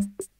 you